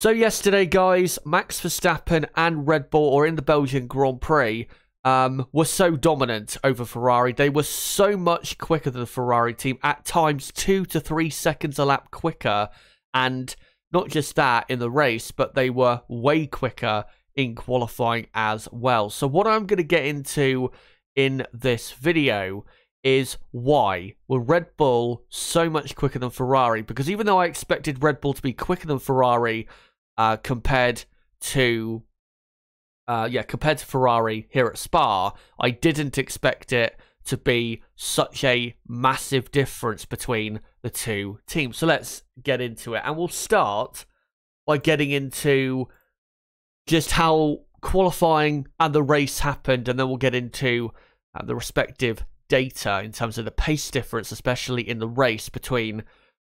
So yesterday, guys, Max Verstappen and Red Bull, or in the Belgian Grand Prix, um, were so dominant over Ferrari. They were so much quicker than the Ferrari team, at times two to three seconds a lap quicker. And not just that in the race, but they were way quicker in qualifying as well. So what I'm going to get into in this video is why were Red Bull so much quicker than Ferrari? Because even though I expected Red Bull to be quicker than Ferrari, uh, compared to uh, yeah, compared to Ferrari here at Spa, I didn't expect it to be such a massive difference between the two teams. So let's get into it. And we'll start by getting into just how qualifying and the race happened, and then we'll get into uh, the respective data in terms of the pace difference, especially in the race between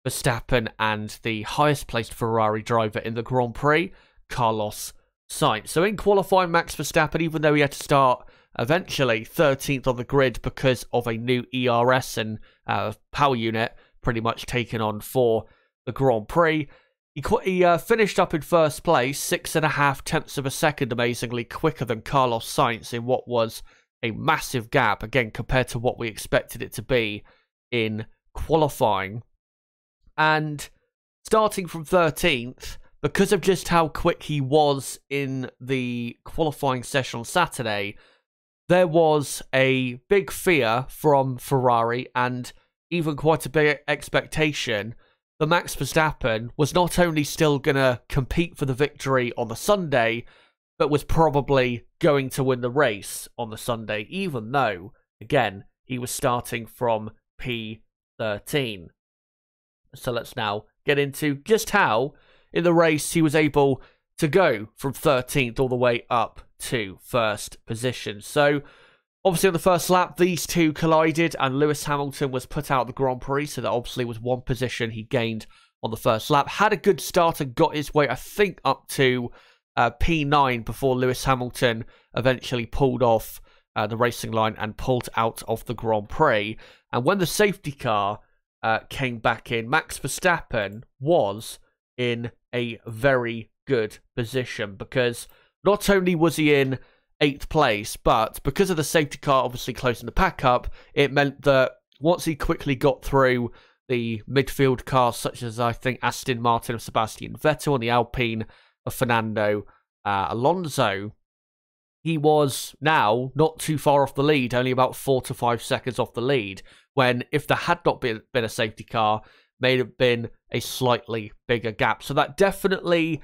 Verstappen and the highest placed Ferrari driver in the Grand Prix, Carlos Sainz. So in qualifying, Max Verstappen, even though he had to start eventually 13th on the grid because of a new ERS and uh, power unit pretty much taken on for the Grand Prix, he, he uh, finished up in first place, six and a half tenths of a second, amazingly quicker than Carlos Sainz in what was a massive gap, again, compared to what we expected it to be in qualifying. And starting from 13th, because of just how quick he was in the qualifying session on Saturday, there was a big fear from Ferrari and even quite a big expectation that Max Verstappen was not only still going to compete for the victory on the Sunday, but was probably going to win the race on the Sunday, even though, again, he was starting from P13. So let's now get into just how in the race he was able to go from 13th all the way up to first position. So obviously on the first lap these two collided and Lewis Hamilton was put out of the Grand Prix so that obviously was one position he gained on the first lap. Had a good start and got his way I think up to uh, P9 before Lewis Hamilton eventually pulled off uh, the racing line and pulled out of the Grand Prix. And when the safety car uh, came back in, Max Verstappen was in a very good position because not only was he in eighth place, but because of the safety car obviously closing the pack up, it meant that once he quickly got through the midfield cars, such as I think Aston Martin of Sebastian Vettel and the Alpine of Fernando uh, Alonso, he was now not too far off the lead, only about four to five seconds off the lead. When if there had not been, been a safety car, may have been a slightly bigger gap. So that definitely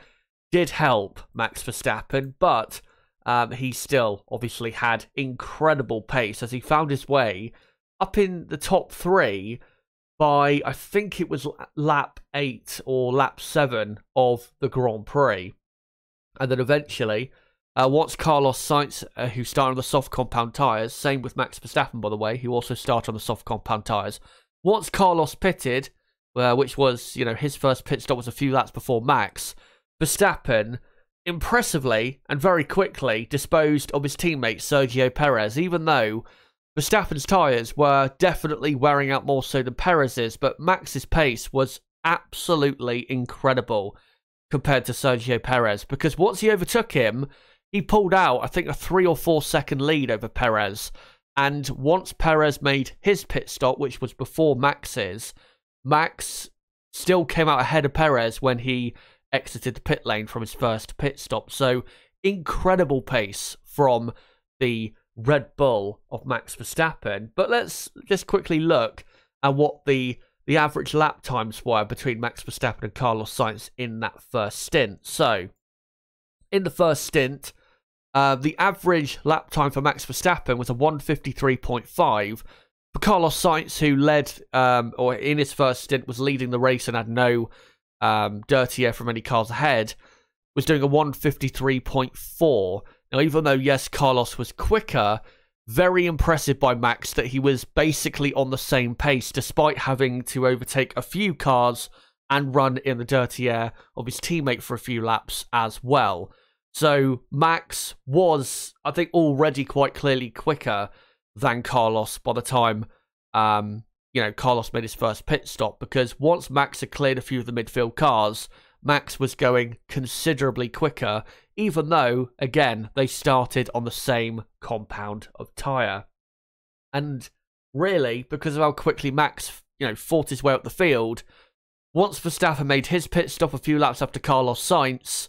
did help Max Verstappen, but um, he still obviously had incredible pace as he found his way up in the top three by I think it was lap eight or lap seven of the Grand Prix, and then eventually uh, once Carlos Sainz, uh, who started on the soft compound tyres, same with Max Verstappen, by the way, who also started on the soft compound tyres. Once Carlos pitted, uh, which was, you know, his first pit stop was a few laps before Max, Verstappen impressively and very quickly disposed of his teammate Sergio Perez, even though Verstappen's tyres were definitely wearing out more so than Perez's, but Max's pace was absolutely incredible compared to Sergio Perez because once he overtook him, he pulled out, I think, a three or four second lead over Perez. And once Perez made his pit stop, which was before Max's, Max still came out ahead of Perez when he exited the pit lane from his first pit stop. So incredible pace from the Red Bull of Max Verstappen. But let's just quickly look at what the the average lap times were between Max Verstappen and Carlos Sainz in that first stint. So, in the first stint, uh, the average lap time for Max Verstappen was a 153.5. For Carlos Sainz, who led, um, or in his first stint, was leading the race and had no um, dirty air from any cars ahead, was doing a 153.4. Now, even though, yes, Carlos was quicker, very impressive by Max that he was basically on the same pace despite having to overtake a few cars and run in the dirty air of his teammate for a few laps as well. So Max was, I think, already quite clearly quicker than Carlos by the time, um, you know, Carlos made his first pit stop. Because once Max had cleared a few of the midfield cars, Max was going considerably quicker, even though, again, they started on the same compound of tyre. And really, because of how quickly Max, you know, fought his way up the field, once Verstappen made his pit stop a few laps after Carlos Sainz,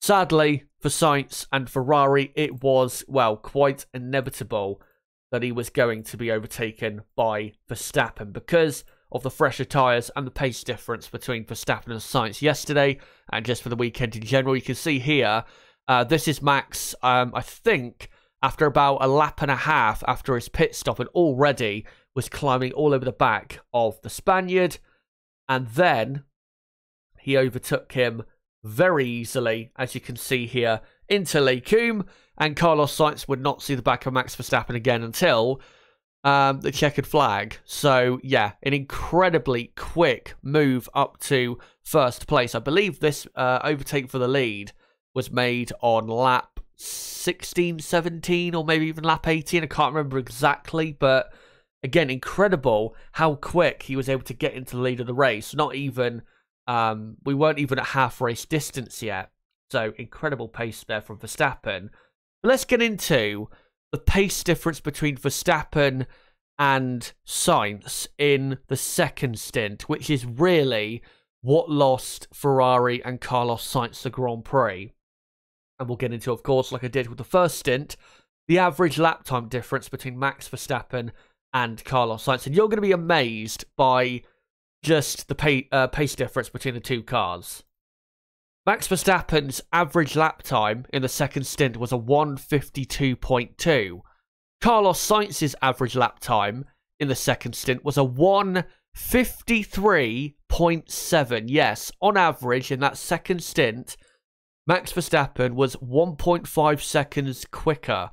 sadly for Sainz and Ferrari, it was, well, quite inevitable that he was going to be overtaken by Verstappen because of the fresher tyres and the pace difference between Verstappen and Sainz yesterday and just for the weekend in general. You can see here, uh, this is Max, um, I think, after about a lap and a half after his pit stop and already was climbing all over the back of the Spaniard. And then he overtook him very easily, as you can see here, into Combes. And Carlos Sainz would not see the back of Max Verstappen again until um, the checkered flag. So, yeah, an incredibly quick move up to first place. I believe this uh, overtake for the lead was made on lap 16, 17, or maybe even lap 18. I can't remember exactly, but again, incredible how quick he was able to get into the lead of the race. Not even, um, we weren't even at half race distance yet. So, incredible pace there from Verstappen. But let's get into the pace difference between Verstappen and Sainz in the second stint, which is really what lost Ferrari and Carlos Sainz the Grand Prix. And we'll get into, of course, like I did with the first stint, the average lap time difference between Max Verstappen and Carlos Sainz. And you're going to be amazed by just the pay, uh, pace difference between the two cars. Max Verstappen's average lap time in the second stint was a 152.2. Carlos Sainz's average lap time in the second stint was a 153.7. Yes, on average in that second stint, Max Verstappen was 1.5 seconds quicker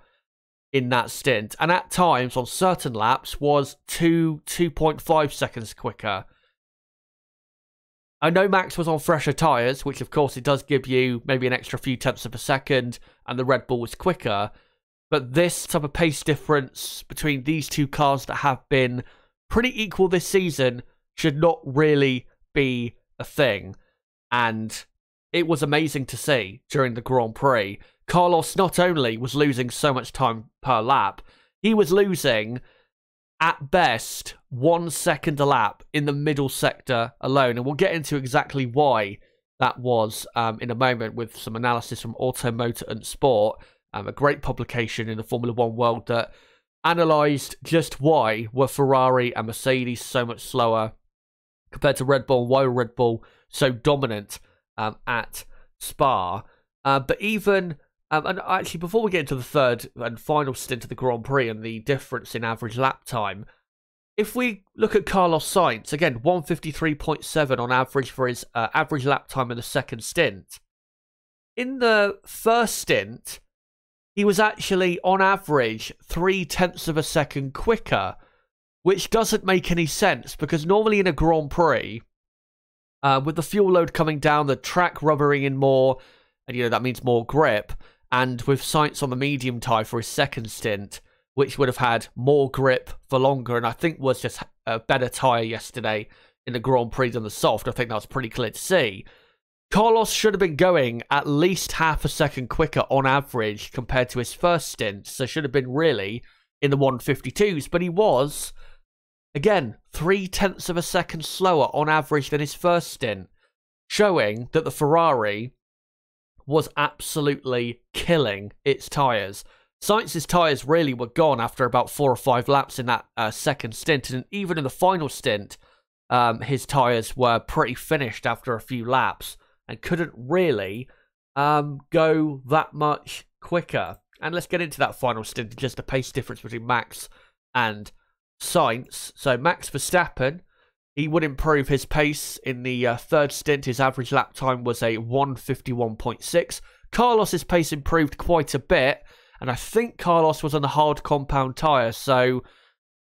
in that stint, and at times on certain laps was 2 2.5 seconds quicker. I know Max was on fresher tyres, which of course it does give you maybe an extra few tenths of a second, and the Red Bull was quicker. But this type of pace difference between these two cars that have been pretty equal this season should not really be a thing. And it was amazing to see during the Grand Prix. Carlos not only was losing so much time per lap, he was losing at best one second a lap in the middle sector alone. And we'll get into exactly why that was um, in a moment with some analysis from Automotor and Sport, um, a great publication in the Formula One world that analysed just why were Ferrari and Mercedes so much slower compared to Red Bull, why were Red Bull so dominant um, at Spa. Uh, but even um, and actually, before we get into the third and final stint of the Grand Prix and the difference in average lap time, if we look at Carlos Sainz, again, 153.7 on average for his uh, average lap time in the second stint. In the first stint, he was actually, on average, three tenths of a second quicker, which doesn't make any sense because normally in a Grand Prix, uh, with the fuel load coming down, the track rubbering in more, and you know that means more grip and with Sainz on the medium tyre for his second stint, which would have had more grip for longer, and I think was just a better tyre yesterday in the Grand Prix than the soft. I think that was pretty clear to see. Carlos should have been going at least half a second quicker on average compared to his first stint, so should have been really in the 152s, but he was, again, three tenths of a second slower on average than his first stint, showing that the Ferrari was absolutely killing its tyres. Sainz's tyres really were gone after about four or five laps in that uh, second stint, and even in the final stint, um, his tyres were pretty finished after a few laps and couldn't really um, go that much quicker. And let's get into that final stint, just the pace difference between Max and Sainz. So Max Verstappen he would improve his pace in the uh, third stint. His average lap time was a 151.6. Carlos's pace improved quite a bit, and I think Carlos was on the hard compound tyre, so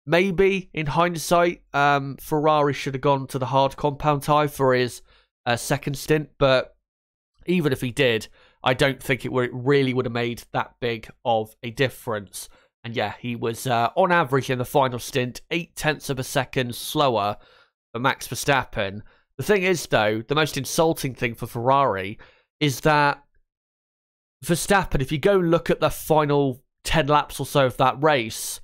maybe in hindsight, um, Ferrari should have gone to the hard compound tyre for his uh, second stint, but even if he did, I don't think it really would have made that big of a difference. And yeah, he was uh, on average in the final stint, eight tenths of a second slower for Max Verstappen. The thing is, though, the most insulting thing for Ferrari is that Verstappen, if you go look at the final 10 laps or so of that race,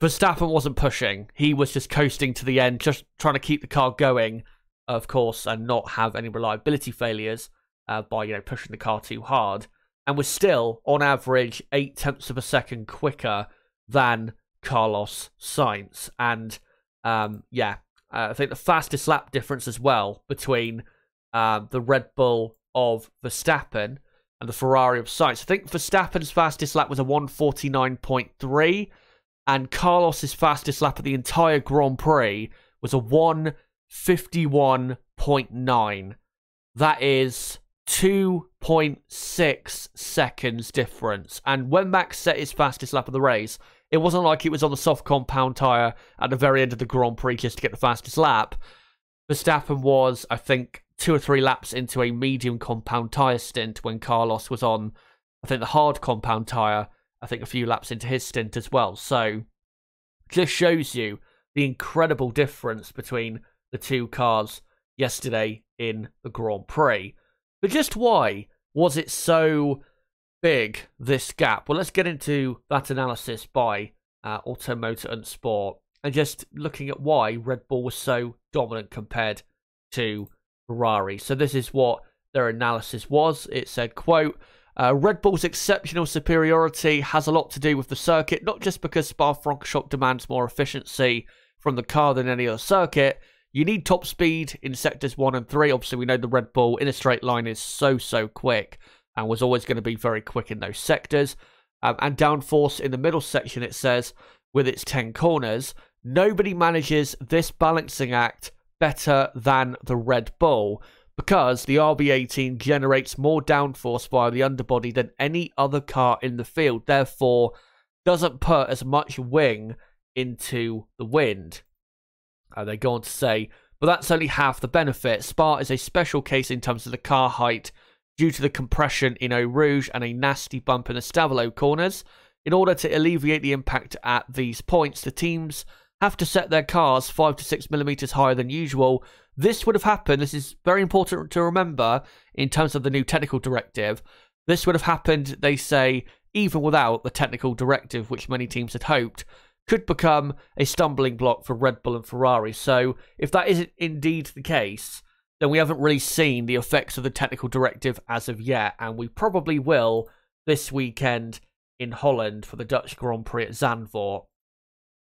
Verstappen wasn't pushing. He was just coasting to the end, just trying to keep the car going, of course, and not have any reliability failures uh, by, you know, pushing the car too hard. And was still, on average, eight tenths of a second quicker than Carlos Sainz. And, um, yeah, uh, I think the fastest lap difference as well between um, the Red Bull of Verstappen and the Ferrari of Sainz. I think Verstappen's fastest lap was a 149.3 and Carlos's fastest lap of the entire Grand Prix was a 151.9. That is 2.6 seconds difference. And when Max set his fastest lap of the race, it wasn't like it was on the soft compound tyre at the very end of the Grand Prix just to get the fastest lap. Verstappen was, I think, two or three laps into a medium compound tyre stint when Carlos was on, I think, the hard compound tyre I think, a few laps into his stint as well. So just shows you the incredible difference between the two cars yesterday in the Grand Prix. But just why was it so big, this gap? Well, let's get into that analysis by uh, Automotor and Sport and just looking at why Red Bull was so dominant compared to Ferrari. So this is what their analysis was. It said, quote, uh, Red Bull's exceptional superiority has a lot to do with the circuit, not just because Spa-Francorchamps demands more efficiency from the car than any other circuit. You need top speed in sectors 1 and 3. Obviously, we know the Red Bull in a straight line is so, so quick and was always going to be very quick in those sectors. Um, and downforce in the middle section, it says, with its 10 corners, nobody manages this balancing act better than the Red Bull because the RB18 generates more downforce via the underbody than any other car in the field, therefore doesn't put as much wing into the wind. Uh, they go on to say, but that's only half the benefit. Spa is a special case in terms of the car height due to the compression in Eau Rouge and a nasty bump in the Stavelot corners. In order to alleviate the impact at these points, the teams have to set their cars 5 to 6 millimeters higher than usual this would have happened. This is very important to remember in terms of the new technical directive. This would have happened, they say, even without the technical directive, which many teams had hoped could become a stumbling block for Red Bull and Ferrari. So, if that is indeed the case, then we haven't really seen the effects of the technical directive as of yet, and we probably will this weekend in Holland for the Dutch Grand Prix at Zandvoort.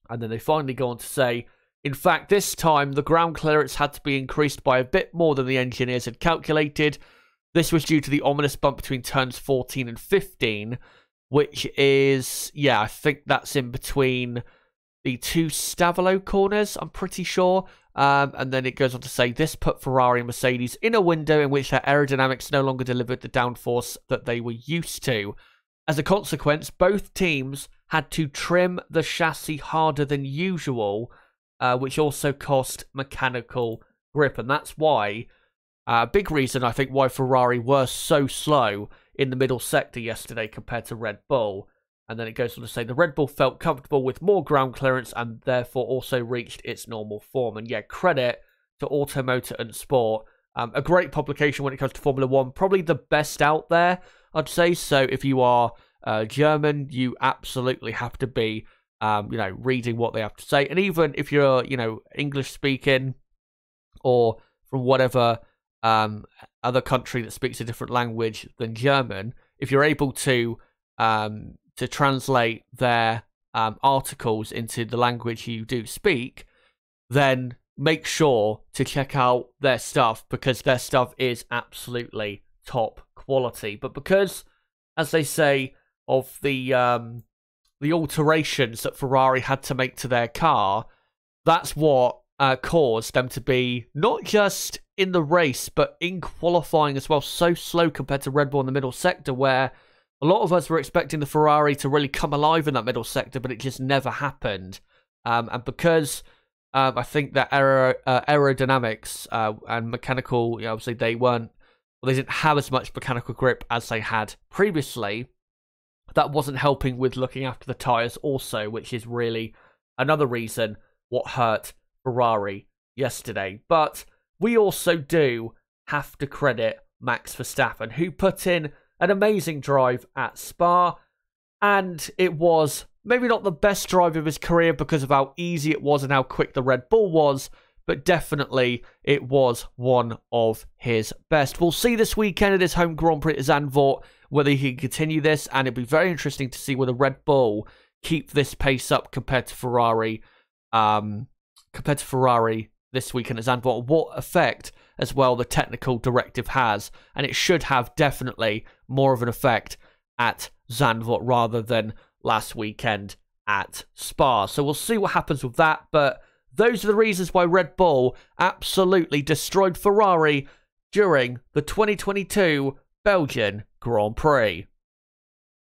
And then they finally go on to say in fact, this time the ground clearance had to be increased by a bit more than the engineers had calculated. This was due to the ominous bump between turns 14 and 15, which is, yeah, I think that's in between the two Stavelot corners, I'm pretty sure. Um, and then it goes on to say this put Ferrari and Mercedes in a window in which their aerodynamics no longer delivered the downforce that they were used to. As a consequence, both teams had to trim the chassis harder than usual uh, which also cost mechanical grip. And that's why, a uh, big reason I think why Ferrari were so slow in the middle sector yesterday compared to Red Bull. And then it goes on to say the Red Bull felt comfortable with more ground clearance and therefore also reached its normal form. And yeah, credit to Automotor and Sport. Um, a great publication when it comes to Formula One, probably the best out there, I'd say. So if you are uh, German, you absolutely have to be um, you know, reading what they have to say. And even if you're, you know, English speaking or from whatever um, other country that speaks a different language than German, if you're able to um, to translate their um, articles into the language you do speak, then make sure to check out their stuff because their stuff is absolutely top quality. But because, as they say, of the um, the alterations that Ferrari had to make to their car, that's what uh, caused them to be not just in the race, but in qualifying as well, so slow compared to Red Bull in the middle sector, where a lot of us were expecting the Ferrari to really come alive in that middle sector, but it just never happened. Um, and because um, I think that aer- uh, aerodynamics uh, and mechanical, you know, obviously they weren't, well, they didn't have as much mechanical grip as they had previously that wasn't helping with looking after the tyres also, which is really another reason what hurt Ferrari yesterday. But we also do have to credit Max Verstappen, who put in an amazing drive at Spa, and it was maybe not the best drive of his career because of how easy it was and how quick the Red Bull was, but definitely it was one of his best. We'll see this weekend at his home Grand Prix at Zandvoort whether he can continue this, and it'd be very interesting to see whether Red Bull keep this pace up compared to Ferrari, um, compared to Ferrari this weekend at Zandvoort. What effect as well the technical directive has, and it should have definitely more of an effect at Zandvoort rather than last weekend at Spa. So we'll see what happens with that, but those are the reasons why Red Bull absolutely destroyed Ferrari during the 2022 Belgian Grand Prix.